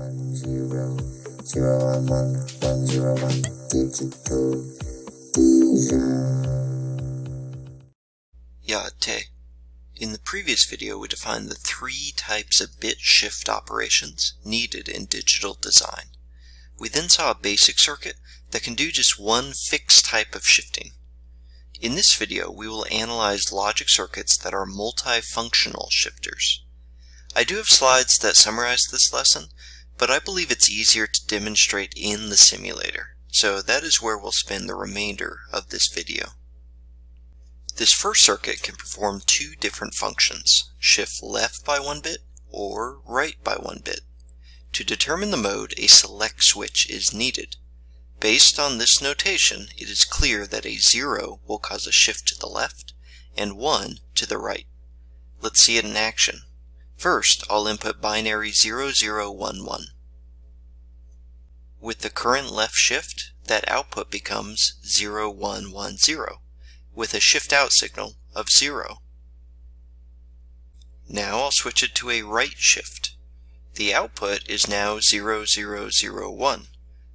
one zero zero one one one zero one digital Yate. In the previous video we defined the three types of bit shift operations needed in digital design. We then saw a basic circuit that can do just one fixed type of shifting. In this video we will analyze logic circuits that are multifunctional shifters. I do have slides that summarize this lesson, but I believe it's easier to demonstrate in the simulator, so that is where we'll spend the remainder of this video. This first circuit can perform two different functions, shift left by one bit or right by one bit. To determine the mode, a select switch is needed. Based on this notation, it is clear that a 0 will cause a shift to the left and 1 to the right. Let's see it in action. First, I'll input binary 0011. With the current left shift, that output becomes 0110 with a shift out signal of 0. Now I'll switch it to a right shift. The output is now 0001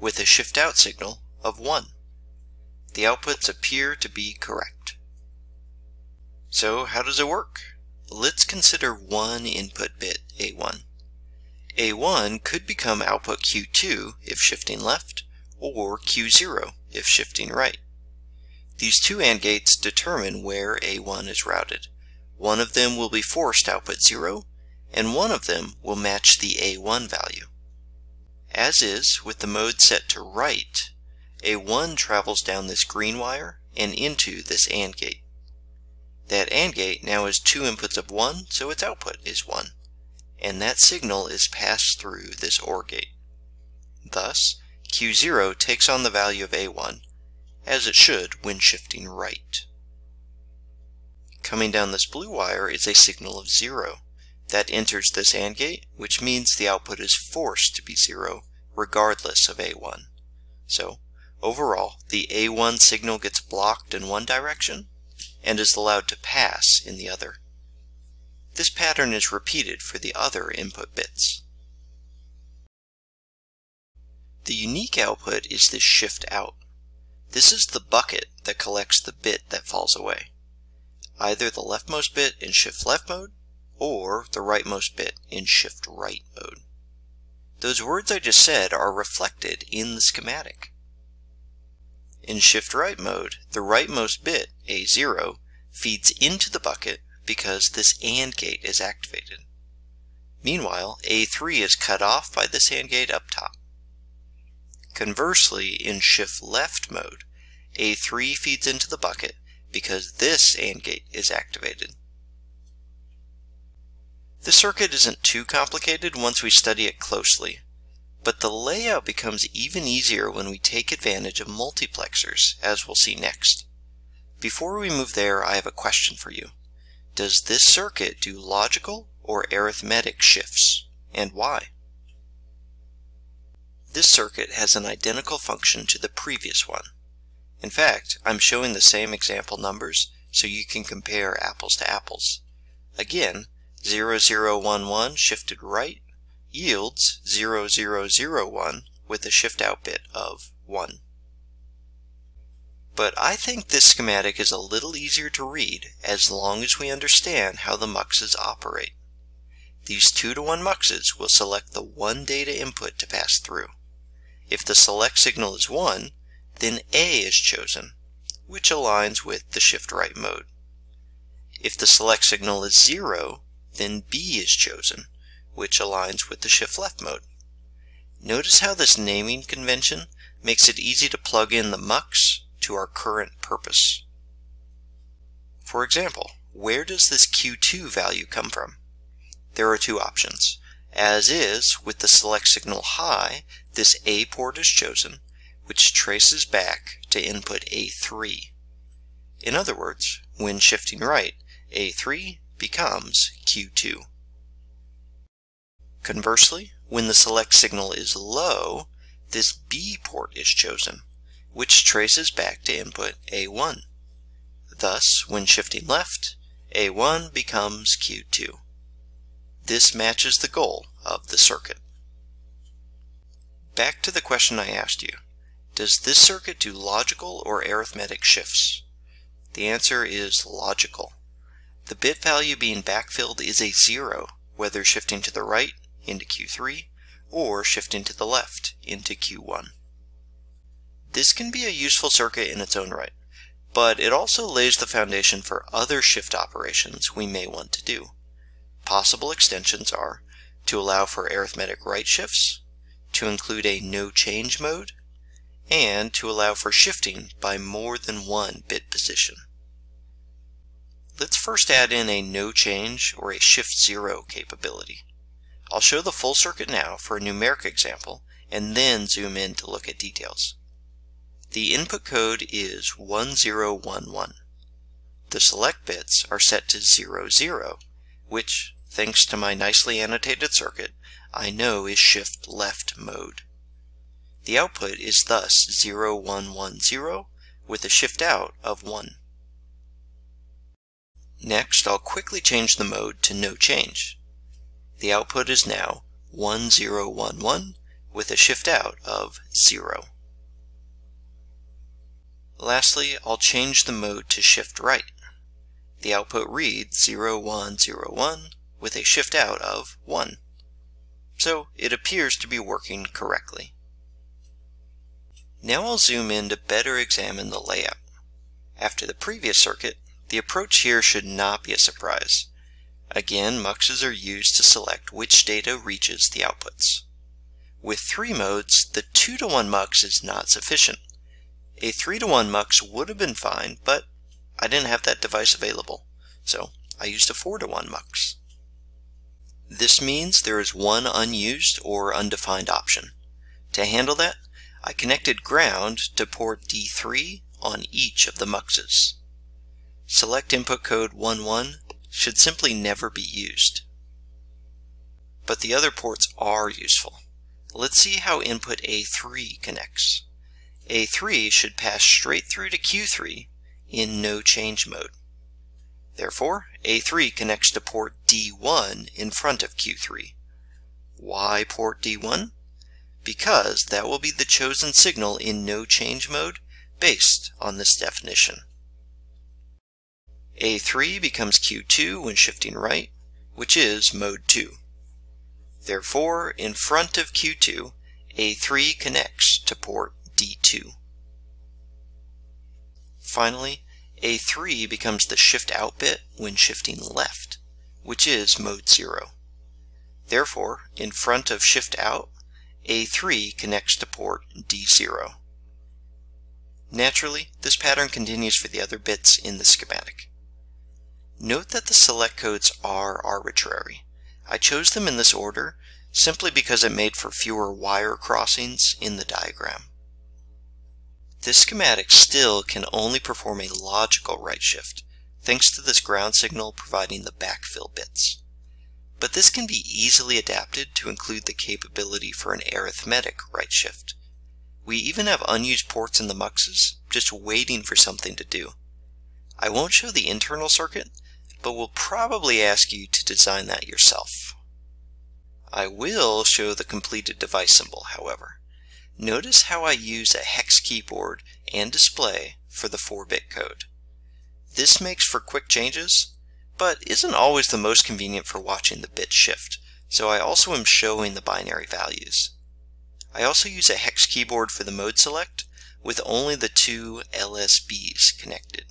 with a shift out signal of 1. The outputs appear to be correct. So how does it work? Let's consider one input bit, A1. A1 could become output Q2 if shifting left, or Q0 if shifting right. These two AND gates determine where A1 is routed. One of them will be forced output 0, and one of them will match the A1 value. As is, with the mode set to right, A1 travels down this green wire and into this AND gate. That AND gate now has two inputs of 1, so its output is 1. And that signal is passed through this OR gate. Thus, Q0 takes on the value of A1, as it should when shifting right. Coming down this blue wire is a signal of 0. That enters this AND gate, which means the output is forced to be 0, regardless of A1. So, overall, the A1 signal gets blocked in one direction, and is allowed to pass in the other. This pattern is repeated for the other input bits. The unique output is this shift out. This is the bucket that collects the bit that falls away. Either the leftmost bit in shift left mode, or the rightmost bit in shift right mode. Those words I just said are reflected in the schematic. In shift right mode, the rightmost bit, A0, feeds into the bucket because this AND gate is activated. Meanwhile, A3 is cut off by this AND gate up top. Conversely, in shift left mode, A3 feeds into the bucket because this AND gate is activated. The circuit isn't too complicated once we study it closely, but the layout becomes even easier when we take advantage of multiplexers, as we'll see next. Before we move there, I have a question for you. Does this circuit do logical or arithmetic shifts, and why? This circuit has an identical function to the previous one. In fact, I'm showing the same example numbers so you can compare apples to apples. Again, 0011 shifted right yields 0001 with a shift out bit of 1. But I think this schematic is a little easier to read as long as we understand how the muxes operate. These 2 to 1 muxes will select the one data input to pass through. If the select signal is 1, then A is chosen, which aligns with the shift right mode. If the select signal is 0, then B is chosen, which aligns with the shift left mode. Notice how this naming convention makes it easy to plug in the mux to our current purpose. For example, where does this Q2 value come from? There are two options. As is, with the select signal high, this A port is chosen, which traces back to input A3. In other words, when shifting right, A3 becomes Q2. Conversely, when the select signal is low, this B port is chosen, which traces back to input A1. Thus, when shifting left, A1 becomes Q2. This matches the goal of the circuit. back to the question I asked you. Does this circuit do logical or arithmetic shifts? The answer is logical. The bit value being backfilled is a zero, whether shifting to the right into Q3 or shifting to the left into Q1. This can be a useful circuit in its own right, but it also lays the foundation for other shift operations we may want to do. Possible extensions are to allow for arithmetic right shifts, to include a no change mode, and to allow for shifting by more than one bit position. Let's first add in a no change or a shift zero capability. I'll show the full circuit now for a numeric example and then zoom in to look at details. The input code is 1011. The select bits are set to 00, which, thanks to my nicely annotated circuit, I know is shift left mode. The output is thus 0110 with a shift out of 1. Next, I'll quickly change the mode to no change. The output is now 1011 with a shift out of 0. Lastly, I'll change the mode to shift right. The output reads 0101 with a shift out of 1. So it appears to be working correctly. Now I'll zoom in to better examine the layout. After the previous circuit, the approach here should not be a surprise. Again, muxes are used to select which data reaches the outputs. With three modes, the 2 to 1 mux is not sufficient. A 3 to 1 mux would have been fine, but I didn't have that device available, so I used a 4 to 1 mux. This means there is one unused or undefined option. To handle that, I connected ground to port D3 on each of the muxes select input code 11 should simply never be used. But the other ports are useful. Let's see how input A3 connects. A3 should pass straight through to Q3 in no change mode. Therefore, A3 connects to port D1 in front of Q3. Why port D1? Because that will be the chosen signal in no change mode based on this definition. A3 becomes Q2 when shifting right, which is mode 2. Therefore, in front of Q2, A3 connects to port D2. Finally, A3 becomes the shift out bit when shifting left, which is mode 0. Therefore, in front of shift out, A3 connects to port D0. Naturally, this pattern continues for the other bits in the schematic. Note that the select codes are arbitrary. I chose them in this order simply because it made for fewer wire crossings in the diagram. This schematic still can only perform a logical right shift, thanks to this ground signal providing the backfill bits. But this can be easily adapted to include the capability for an arithmetic right shift. We even have unused ports in the muxes, just waiting for something to do. I won't show the internal circuit, but will probably ask you to design that yourself. I will show the completed device symbol, however. Notice how I use a hex keyboard and display for the 4-bit code. This makes for quick changes, but isn't always the most convenient for watching the bit shift, so I also am showing the binary values. I also use a hex keyboard for the mode select, with only the two LSBs connected.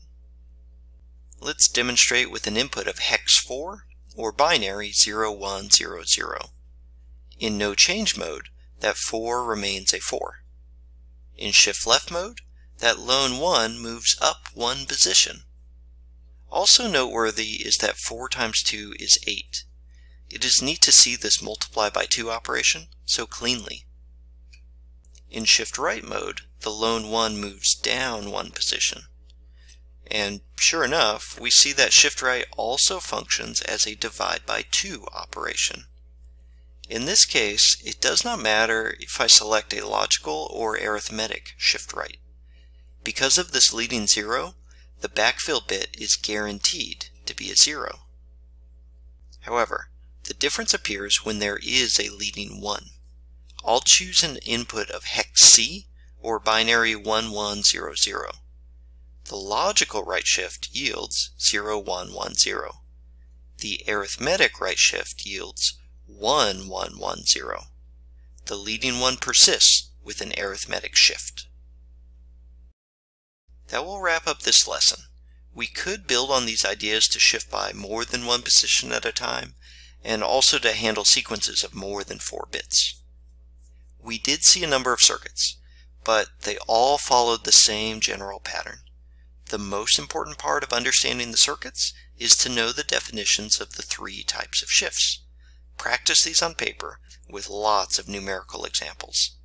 Let's demonstrate with an input of hex 4 or binary 0100. In no change mode, that 4 remains a 4. In shift left mode, that lone 1 moves up one position. Also noteworthy is that 4 times 2 is 8. It is neat to see this multiply by 2 operation so cleanly. In shift right mode, the lone 1 moves down one position. And sure enough, we see that shift right also functions as a divide by 2 operation. In this case, it does not matter if I select a logical or arithmetic shift right. Because of this leading 0, the backfill bit is guaranteed to be a 0. However, the difference appears when there is a leading 1. I'll choose an input of hex C or binary 1100. The logical right shift yields 0110. The arithmetic right shift yields 1110. The leading one persists with an arithmetic shift. That will wrap up this lesson. We could build on these ideas to shift by more than one position at a time, and also to handle sequences of more than four bits. We did see a number of circuits, but they all followed the same general pattern. The most important part of understanding the circuits is to know the definitions of the three types of shifts. Practice these on paper with lots of numerical examples.